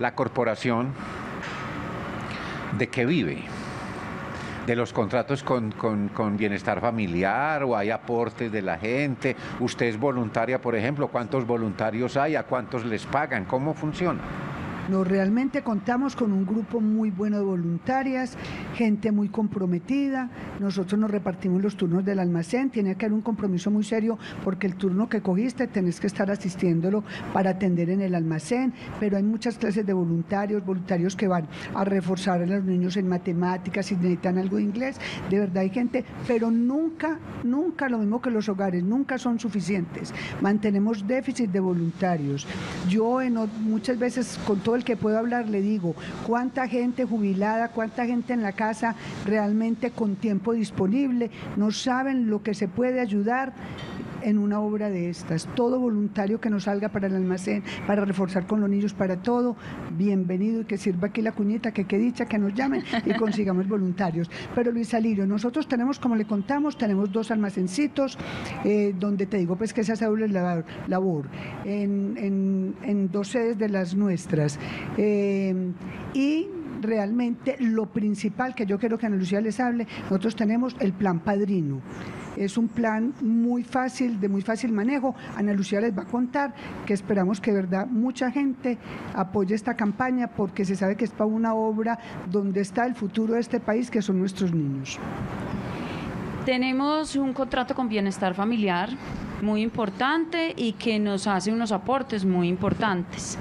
la corporación, ¿de qué vive? ¿De los contratos con, con- con bienestar familiar o hay aportes de la gente? ¿Usted es voluntaria, por ejemplo? ¿Cuántos voluntarios hay? ¿A cuántos les pagan? ¿Cómo funciona? No, realmente contamos con un grupo muy bueno de voluntarias, gente muy comprometida. Nosotros nos repartimos los turnos del almacén. Tiene que haber un compromiso muy serio porque el turno que cogiste tenés que estar asistiéndolo para atender en el almacén. Pero hay muchas clases de voluntarios, voluntarios que van a reforzar a los niños en matemáticas, si necesitan algo de inglés. De verdad hay gente, pero nunca, nunca lo mismo que los hogares, nunca son suficientes. Mantenemos déficit de voluntarios. Yo muchas veces con todo el que puedo hablar le digo cuánta gente jubilada, cuánta gente en la casa realmente con tiempo disponible, no saben lo que se puede ayudar en una obra de estas. Todo voluntario que nos salga para el almacén, para reforzar con los niños, para todo, bienvenido y que sirva aquí la cuñita, que qué dicha que nos llamen y consigamos voluntarios. Pero Luis Alirio, nosotros tenemos, como le contamos, tenemos dos almacencitos eh, donde te digo pues que se hace doble labor, labor en, en- en dos sedes de las nuestras. Eh, y realmente lo principal que yo quiero que Ana Lucía les hable, nosotros tenemos el plan padrino. Es un plan muy fácil, de muy fácil manejo. Ana Lucía les va a contar que esperamos que de verdad mucha gente apoye esta campaña porque se sabe que es para una obra donde está el futuro de este país, que son nuestros niños. Tenemos un contrato con bienestar familiar muy importante y que nos hace unos aportes muy importantes.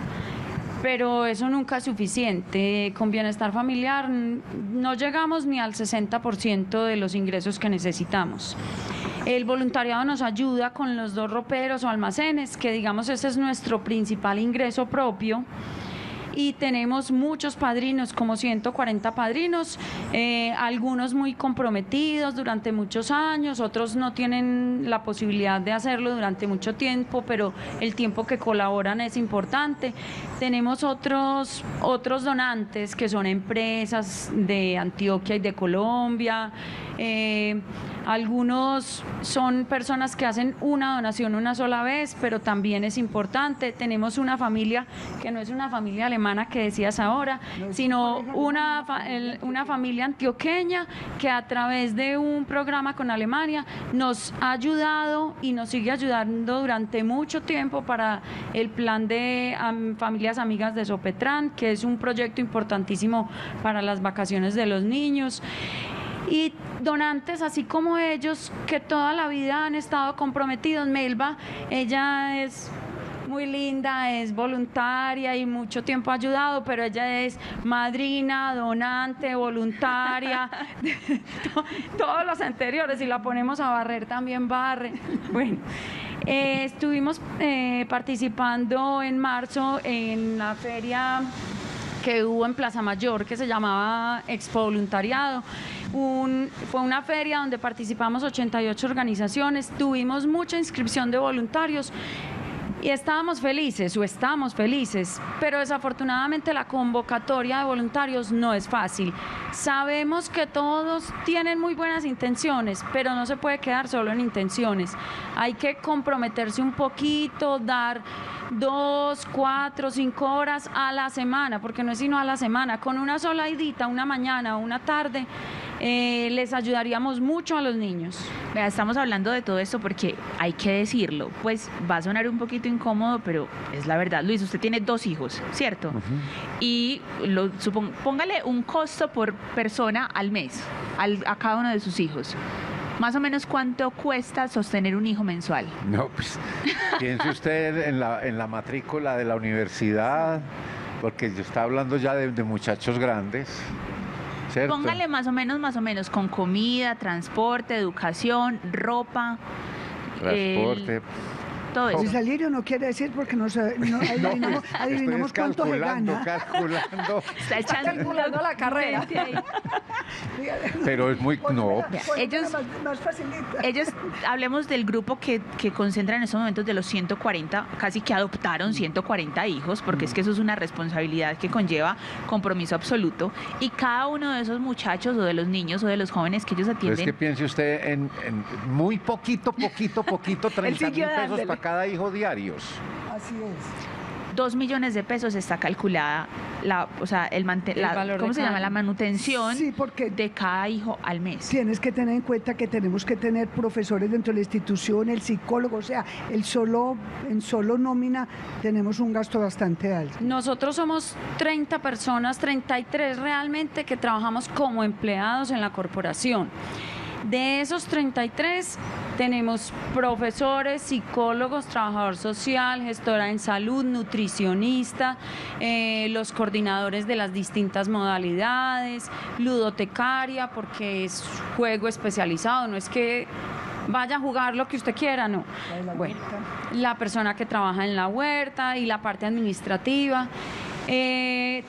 Pero eso nunca es suficiente. Con bienestar familiar no llegamos ni al 60% de los ingresos que necesitamos. El voluntariado nos ayuda con los dos roperos o almacenes, que digamos ese es nuestro principal ingreso propio y tenemos muchos padrinos, como 140 padrinos, eh, algunos muy comprometidos durante muchos años, otros no tienen la posibilidad de hacerlo durante mucho tiempo, pero el tiempo que colaboran es importante. Tenemos otros, otros donantes que son empresas de Antioquia y de Colombia. eh, algunos son personas que hacen una donación una sola vez, pero también es importante. Tenemos una familia que no es una familia alemana que decías ahora, sino una, una familia antioqueña que a través de un programa con Alemania nos ha ayudado y nos sigue ayudando durante mucho tiempo para el plan de am, familias amigas de Sopetrán, que es un proyecto importantísimo para las vacaciones de los niños y donantes así como ellos que toda la vida han estado comprometidos. Melba, ella es muy linda, es voluntaria y mucho tiempo ha ayudado, pero ella es madrina, donante, voluntaria, to- todos los anteriores, si la ponemos a barrer también barre. Bueno, eh, estuvimos eh, participando en marzo en la feria que hubo en Plaza Mayor que se llamaba Expo Voluntariado. Un- fue una feria donde participamos 88 organizaciones, tuvimos mucha inscripción de voluntarios y estábamos felices o estamos felices, pero desafortunadamente la convocatoria de voluntarios no es fácil. Sabemos que todos tienen muy buenas intenciones, pero no se puede quedar solo en intenciones. Hay que comprometerse un poquito, dar dos, cuatro, cinco horas a la semana, porque no es sino a la semana, con una sola idita, una mañana o una tarde, eh, les ayudaríamos mucho a los niños. Vea, estamos hablando de todo esto porque hay que decirlo. Pues va a sonar un poquito incómodo, pero es la verdad. Luis, usted tiene dos hijos, ¿cierto? Y lo, supon- póngale un costo por persona al mes al- a cada uno de sus hijos. Más o menos cuánto cuesta sostener un hijo mensual. No, pues piense usted en la, en la matrícula de la universidad, porque yo estaba hablando ya de, de muchachos grandes, ¿cierto? Póngale más o menos, más o menos, con comida, transporte, educación, ropa. Transporte. el- todo eso. Si salir no quiere decir porque no, sabe- no adivinamos, adivinamos Estoy cuánto se calculando, gana. calculando, Está echando calculando la carrera. pero es muy... No, ellos- Más. Ellos, hablemos del grupo que, que concentra en estos momentos de los 140, casi que adoptaron 140 hijos, porque es que eso es una responsabilidad que conlleva compromiso absoluto. Y cada uno de esos muchachos o de los niños o de los jóvenes que ellos Pero es atienden, que piense usted en, en muy poquito, poquito, poquito, 30 mil pesos para cada hijo diarios. Así es. dos millones de pesos está calculada la, o sea, el, El la- valor ¿cómo se llama? La manutención Sí, porque de cada hijo al mes. tienes que tener en cuenta que tenemos que tener profesores dentro de la institución, el psicólogo, o sea, el solo, en solo nómina tenemos un gasto bastante alto. Nosotros somos 30 personas, 33 realmente que trabajamos como empleados en la corporación. De esos 33 tenemos profesores, psicólogos, trabajador social, gestora en salud, nutricionista, eh, los coordinadores de las distintas modalidades, ludotecaria, porque es juego especializado, no es que vaya a jugar lo que usted quiera, no. Bueno, la persona que trabaja en la huerta y la parte administrativa. Eh,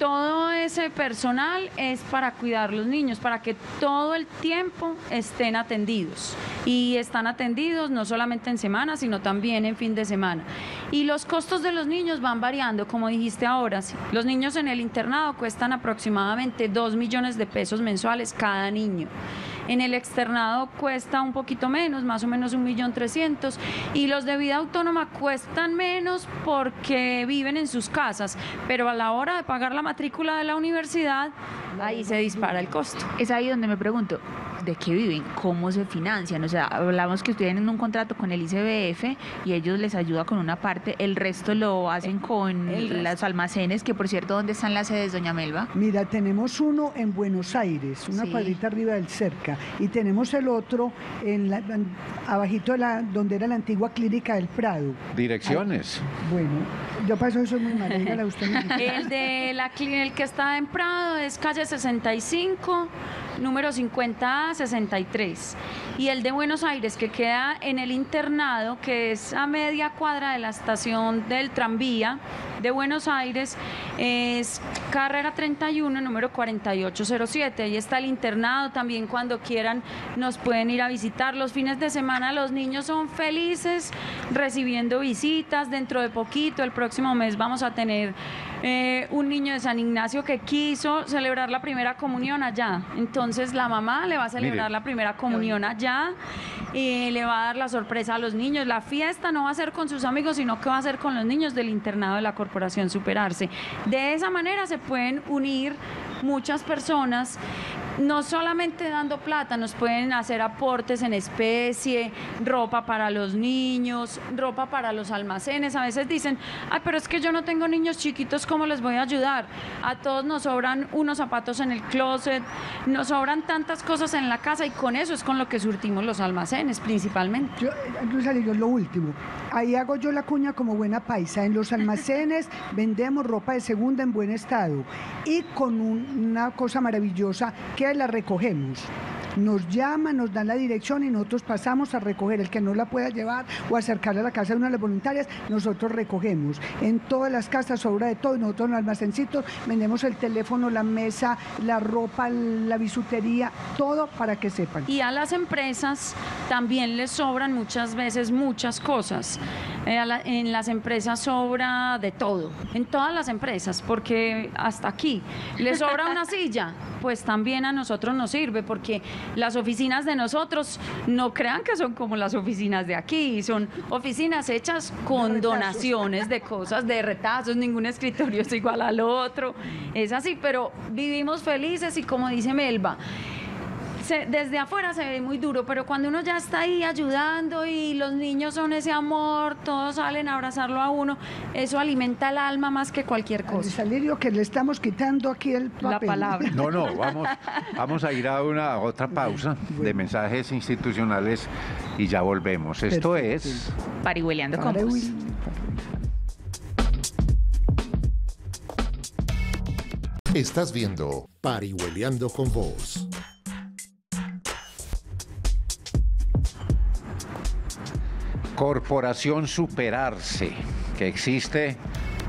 todo ese personal es para cuidar los niños, para que todo el tiempo estén atendidos. Y están atendidos no solamente en semana, sino también en fin de semana. Y los costos de los niños van variando, como dijiste ahora. sí. Los niños en el internado cuestan aproximadamente 2 millones de pesos mensuales cada niño. En el externado cuesta un poquito menos, más o menos un millón trescientos, y los de vida autónoma cuestan menos porque viven en sus casas, pero a la hora de pagar la matrícula de la universidad, ahí se dispara el costo. Es ahí donde me pregunto, ¿de qué viven? ¿Cómo se financian? O sea, hablamos que tienen un contrato con el ICBF y ellos les ayuda con una parte, el resto lo hacen con los almacenes, que por cierto, ¿dónde están las sedes, doña Melba? Mira, tenemos uno en Buenos Aires, una Sí. cuadrita arriba del cerca, y tenemos el otro en la, en- abajito de la, donde era la antigua clínica del Prado. Direcciones. Bueno, yo para eso muy mala, dígale a usted. El de la clínica el que está en Prado es calle 65, número 50A 63. Y el de Buenos Aires que queda en el internado, que es a media cuadra de la estación del tranvía de Buenos Aires, es carrera 31, número 4807. Ahí está el internado, también cuando quieran nos pueden ir a visitar. Los fines de semana los niños son felices recibiendo visitas. Dentro de poquito, el próximo mes vamos a tener eh, un niño de San Ignacio que quiso celebrar la primera comunión allá. Entonces la mamá le va a celebrar Mire. la primera comunión allá y le va a dar la sorpresa a los niños. La fiesta no va a ser con sus amigos, sino que va a ser con los niños del internado de la Corporación Superarse. De esa manera se pueden unir muchas personas, no solamente dando plata, nos pueden hacer aportes en especie, ropa para los niños, ropa para los almacenes. A veces dicen, ay, pero es que yo no tengo niños chiquitos, ¿cómo les voy a ayudar? A todos nos sobran unos zapatos en el closet, nos sobran tantas cosas en la casa y con eso es con lo que surtimos los almacenes principalmente. Yo, eh, Luis Alirio, lo último. Ahí hago yo la cuña como buena paisa. En los almacenes vendemos ropa de segunda en buen estado y con un- una cosa maravillosa que la recogemos. Nos llaman, nos dan la dirección y nosotros pasamos a recoger. El que no la pueda llevar o acercarla a la casa de una de las voluntarias, nosotros recogemos. En todas las casas sobra de todo nosotros en los almacencitos vendemos el teléfono, la mesa, la ropa, la bisutería, todo para que sepan. Y a las empresas también les sobran muchas veces muchas cosas. Eh, en las empresas sobra de todo, en todas las empresas, porque hasta aquí le sobra una silla, pues también a nosotros nos sirve, porque las oficinas de nosotros no crean que son como las oficinas de aquí, son oficinas hechas con donaciones de cosas, de retazos, ningún escritorio es igual al otro, es así, pero vivimos felices y como dice Melba, se- desde afuera se ve muy duro, pero cuando uno ya está ahí ayudando y los niños son ese amor, todos salen a abrazarlo a uno, eso alimenta el alma más que cualquier cosa. Alirio, que le estamos quitando aquí el papel. La palabra. No, no, vamos, vamos a ir a una a otra pausa de mensajes institucionales y ya volvemos. Esto Perfecto. es Parihueleando con. Estás viendo Parihueliando con Vos. Corporación Superarse, que existe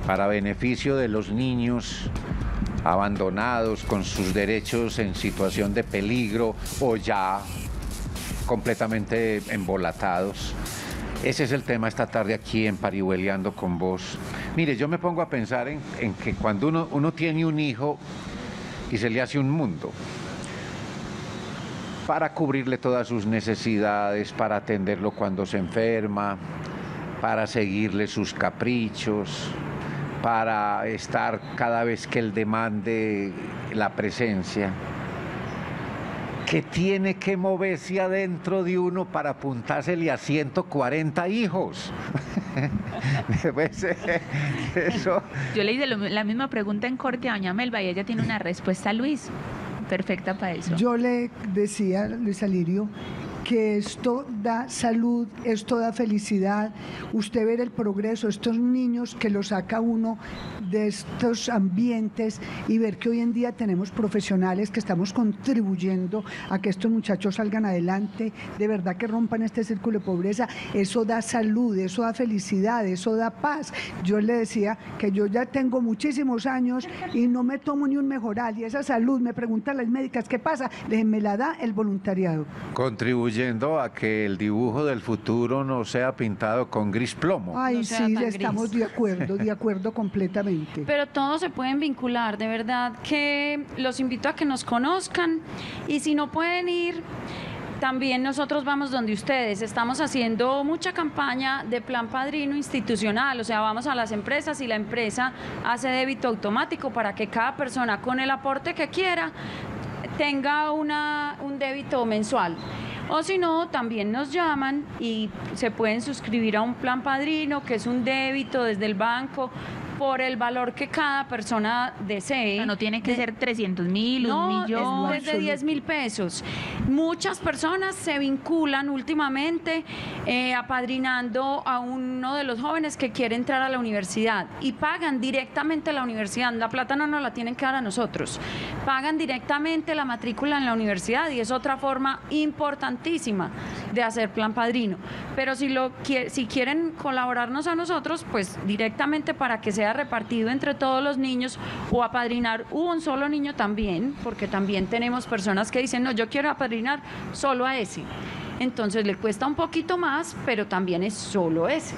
para beneficio de los niños abandonados con sus derechos en situación de peligro o ya completamente embolatados. Ese es el tema esta tarde aquí en Parihueliando con vos. Mire, yo me pongo a pensar en, en que cuando uno, uno tiene un hijo y se le hace un mundo, para cubrirle todas sus necesidades, para atenderlo cuando se enferma, para seguirle sus caprichos, para estar cada vez que él demande la presencia, que tiene que moverse adentro de uno para apuntársele a 140 hijos. Pues, Eso, Yo le hice la misma pregunta en corte a doña Melba y ella tiene una respuesta, Luis, perfecta para eso. Yo le decía, Luis Alirio, que esto da salud, esto da felicidad. Usted ver el progreso, estos niños que los saca uno de estos ambientes y ver que hoy en día tenemos profesionales que estamos contribuyendo a que estos muchachos salgan adelante, de verdad que rompan este círculo de pobreza, eso da salud, eso da felicidad, eso da paz. Yo le decía que yo ya tengo muchísimos años y no me tomo ni un mejoral y esa salud, me preguntan las médicas, ¿qué pasa? Le dije, me la da el voluntariado. Contribuyendo a que el dibujo del futuro no sea pintado con gris plomo. Ay, No sí, estamos gris. de acuerdo, de acuerdo completamente. Pero todos se pueden vincular, de verdad que los invito a que nos conozcan y si no pueden ir, también nosotros vamos donde ustedes. Estamos haciendo mucha campaña de plan padrino institucional, o sea, vamos a las empresas y la empresa hace débito automático para que cada persona con el aporte que quiera tenga una, un débito mensual. O si no, también nos llaman y se pueden suscribir a un plan padrino, que es un débito desde el banco por el valor que cada persona desee. O sea, no tiene que De- ser 300 mil, un no, millón. es desde 10 mil pesos. Muchas personas se vinculan últimamente eh, apadrinando a uno de los jóvenes que quiere entrar a la universidad y pagan directamente la universidad. La plata no nos la tienen que dar a nosotros. Pagan directamente la matrícula en la universidad y es otra forma importantísima de hacer plan padrino. Pero si, lo, si quieren colaborarnos a nosotros, pues directamente para que sea repartido entre todos los niños o apadrinar un solo niño también, porque también tenemos personas que dicen, no, yo quiero apadrinar solo a ese. Entonces le cuesta un poquito más, pero también es solo ese.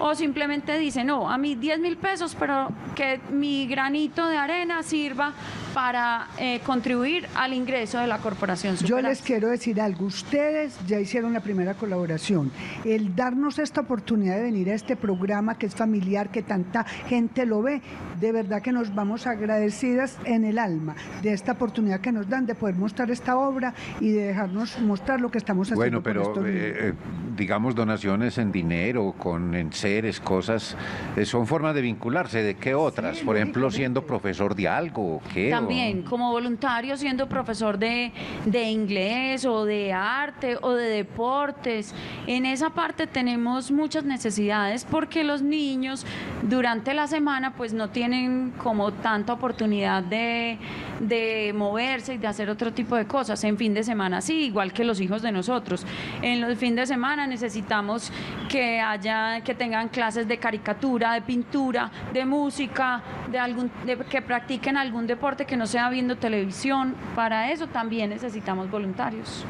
O simplemente dice, no, a mí 10 mil pesos, pero que mi granito de arena sirva para eh, contribuir al ingreso de la corporación. Yo les quiero decir algo, ustedes ya hicieron la primera colaboración, el darnos esta oportunidad de venir a este programa que es familiar, que tanta gente lo ve, de verdad que nos vamos agradecidas en el alma de esta oportunidad que nos dan de poder mostrar esta obra y de dejarnos mostrar lo que estamos haciendo Bueno, pero eh, eh, digamos donaciones en dinero, con enseres, cosas, eh, son formas de vincularse. ¿De qué otras? Sí, Por ejemplo, siendo profesor de algo, ¿o qué? O- También, como voluntario, siendo profesor de, de inglés o de arte o de deportes. En esa parte tenemos muchas necesidades porque los niños durante la semana pues no tienen como tanta oportunidad de, de moverse y de hacer otro tipo de cosas. En fin de semana sí, igual que los hijos de nosotros. En los fines de semana necesitamos que haya, que tengan clases de caricatura, de pintura, de música, de algún, de, que practiquen algún deporte que no sea viendo televisión. Para eso también necesitamos voluntarios.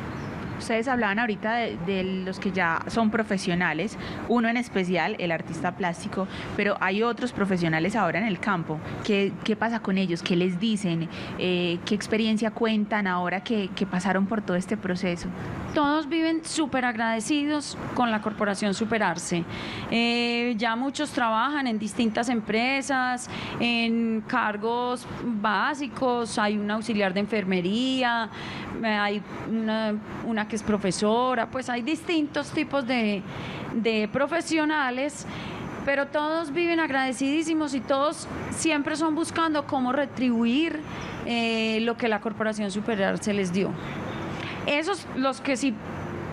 Ustedes hablaban ahorita de, los que ya son profesionales, uno en especial, el artista plástico, pero hay otros profesionales ahora en el campo. ¿Qué, qué pasa con ellos? ¿Qué les dicen? Eh, ¿Qué experiencia cuentan ahora que, pasaron por todo este proceso? Todos viven súper agradecidos con la corporación Superarse. Eh, ya muchos trabajan en distintas empresas, en cargos básicos, hay un auxiliar de enfermería, eh, hay una que es profesora, pues hay distintos tipos de, profesionales pero todos viven agradecidísimos y todos siempre son buscando cómo retribuir eh, lo que la corporación superior se les dio. Esos los que sí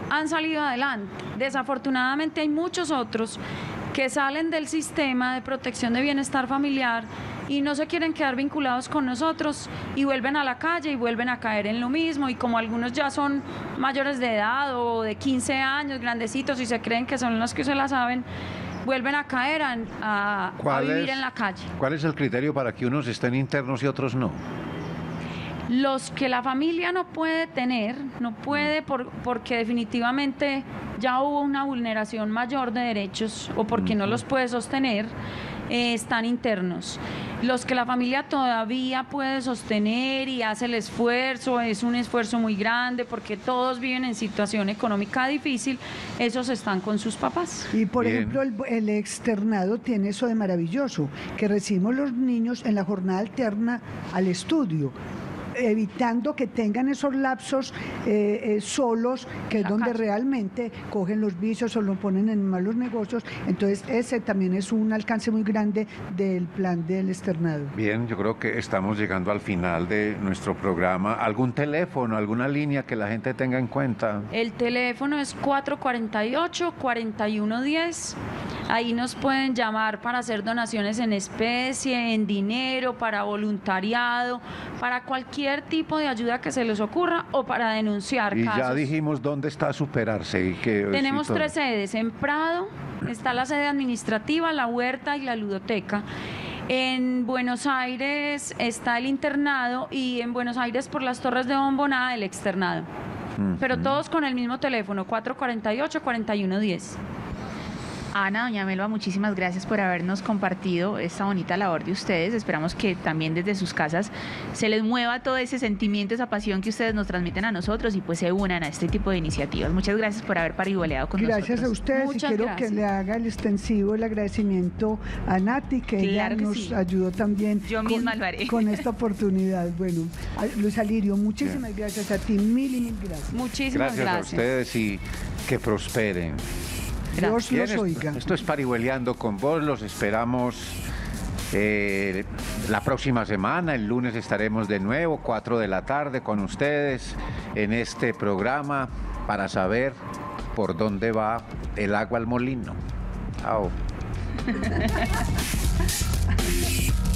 han salido adelante. Desafortunadamente hay muchos otros que salen del sistema de protección de bienestar familiar y no se quieren quedar vinculados con nosotros y vuelven a la calle y vuelven a caer en lo mismo y como algunos ya son mayores de edad o de 15 años, grandecitos y se creen que son los que se la saben, vuelven a caer a, vivir en la calle. ¿Cuál es el criterio para que unos estén internos y otros no? Los que la familia no puede tener, no puede por, porque definitivamente ya hubo una vulneración mayor de derechos o porque no los puede sostener, eh, están internos. Los que la familia todavía puede sostener y hace el esfuerzo, es un esfuerzo muy grande porque todos viven en situación económica difícil, esos están con sus papás. Y por ejemplo, el, el, externado tiene eso de maravilloso, que recibimos los niños en la jornada alterna al estudio evitando que tengan esos lapsos eh, eh, solos, que es donde realmente cogen los vicios o lo ponen en malos negocios. Entonces, ese también es un alcance muy grande del plan del externado. Bien, yo creo que estamos llegando al final de nuestro programa. ¿Algún teléfono, alguna línea que la gente tenga en cuenta? El teléfono es 448-4110. Ahí nos pueden llamar para hacer donaciones en especie, en dinero, para voluntariado, para cualquier tipo de ayuda que se les ocurra o para denunciar y ya dijimos dónde está Superarse. Y que, Tenemos tres sedes. En Prado está la sede administrativa, la huerta y la ludoteca. En Buenos Aires está el internado y en Buenos Aires por las Torres de Bombonada el externado. Pero todos con el mismo teléfono, 448-4110. Ana, doña Melba, muchísimas gracias por habernos compartido esta bonita labor de ustedes. Esperamos que también desde sus casas se les mueva todo ese sentimiento, esa pasión que ustedes nos transmiten a nosotros y pues se unan a este tipo de iniciativas. Muchas gracias por haber pariboleado con nosotros. Gracias a ustedes y quiero que le haga el extensivo el agradecimiento a Nati, que ella nos ayudó también Yo con, misma lo haré. con esta oportunidad. Bueno, Luis Alirio, muchísimas gracias a ti, mil y mil gracias. Muchísimas gracias. Gracias a ustedes y que prosperen. Dios los oiga. Esto es Parihueleando con vos, los esperamos eh, la próxima semana, el lunes estaremos de nuevo, 4 de la tarde, con ustedes en este programa para saber por dónde va el agua al molino. Chao.